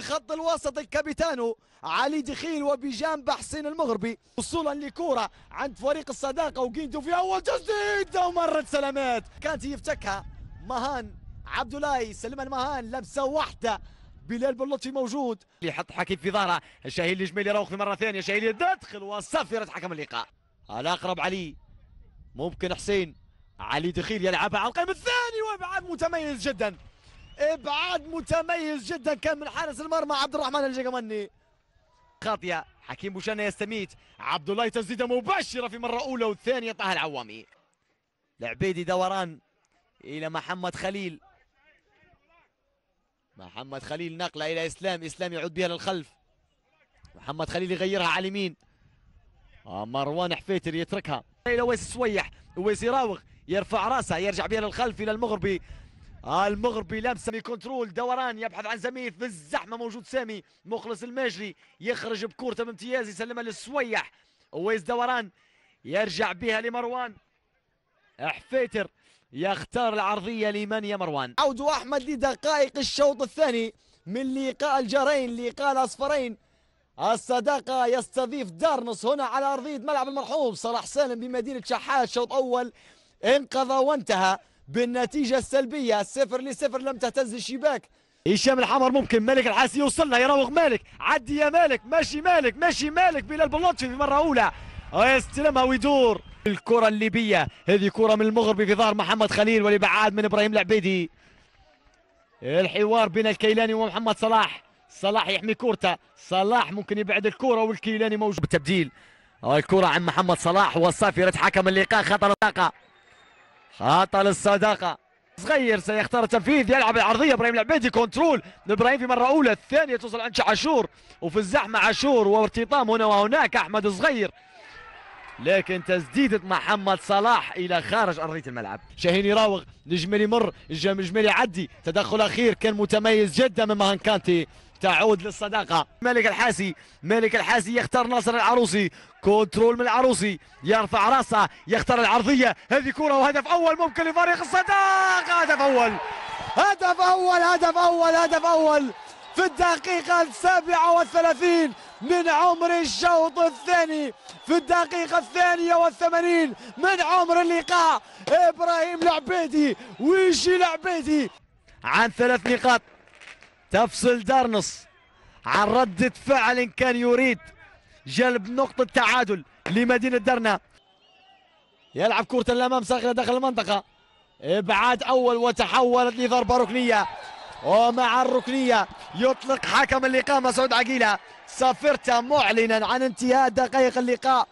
خط الوسط الكابيتانو علي دخيل وبجانب حسين المغربي وصولا لكرة عند فريق الصداقة وجيندو في أول تسديد ومرت سلامات. كانت يفتكها مهان عبد الله يسلمها لمهان لمسة واحدة بلال بلوتي موجود. يحط حكيم في ظهره الشهيل الجميل يروخ في مرة ثانية شهيل يدخل وصفرت حكم اللقاء. الأقرب علي ممكن حسين علي دخيل يلعبها على القائم الثاني وابعاد متميز جدا. ابعاد متميز جدا كان من حارس المرمى عبد الرحمن الجيجمني خاطئه حكيم بوشانه يستميت. عبد الله تسديدة مباشرة في مرة أولى والثانية طه العوامي. العبيدي دوران إلى محمد خليل. محمد خليل نقلة إلى إسلام. إسلام يعود بها للخلف. محمد خليل يغيرها على اليمين. آه، مروان حفيتر يتركها. إلى ويس سويح. ويس يراوغ يرفع راسه يرجع بها للخلف إلى المغربي. المغربي لمسه control دوران يبحث عن زميل في الزحمة موجود سامي مخلص الماجري يخرج بكورته بامتياز يسلمها للسويح. ويس دوران يرجع بها لمروان. حفيتر يختار العرضية لمن يا مروان؟ عود أحمد لدقائق الشوط الثاني من لقاء الجارين لقاء الأصفرين. الصداقة يستضيف دارنس هنا على أرضية ملعب المرحوم. صلاح سالم بمدينة شحات شوط أول انقضى وانتهى. بالنتيجة السلبية. صفر لصفر لم تهتز الشباك. هشام الحمر ممكن. مالك الحاسي يوصل له. يراوغ مالك. عدي يا مالك. ماشي مالك. ماشي مالك. بلال بلوتشي في مرة أولى. ويستلمها ويدور. الكرة الليبية. هذه كرة من المغربي في ظهر محمد خليل والابعاد من إبراهيم العبيدي. الحوار بين الكيلاني ومحمد صلاح. صلاح يحمي كورته. صلاح ممكن يبعد الكرة والكيلاني موجود. بالتبديل الكرة عن محمد صلاح. والصافي حكم اللقاء. خطر الصداقة خطر الصداقة. صغير سيختار التنفيذ يلعب العرضية. إبراهيم العبيدي كنترول إبراهيم في مرة أولى الثانية توصل عند عاشور. وفي الزحمة عاشور وارتطام هنا وهناك. أحمد صغير لكن تسديدة محمد صلاح إلى خارج أرضية الملعب. شاهين يراوغ نجمل يمر نجمل يعدي تدخل أخير كان متميز جدا من مهان كانتي. تعود للصداقة. مالك الحاسي مالك الحاسي يختار ناصر العروسي. كنترول من العروسي. يرفع راسه يختار العرضية. هذه كرة وهدف أول ممكن لفريق الصداقة. هدف أول. هدف أول هدف أول هدف أول. في الدقيقة السابعة والثلاثين من عمر الشوط الثاني. في الدقيقة الثانية والثمانين من عمر اللقاء. إبراهيم العبيدي ويجي العبيدي عن ثلاث نقاط تفصل دارنس عن ردة فعل كان يريد جلب نقطة تعادل لمدينة درنا. يلعب كرة الأمام صاغرة داخل المنطقة. إبعاد أول وتحولت لضربة ركنية. ومع الركنية يطلق حكم اللقاء مسعود عقيلة. صفرته معلنا عن انتهاء دقائق اللقاء.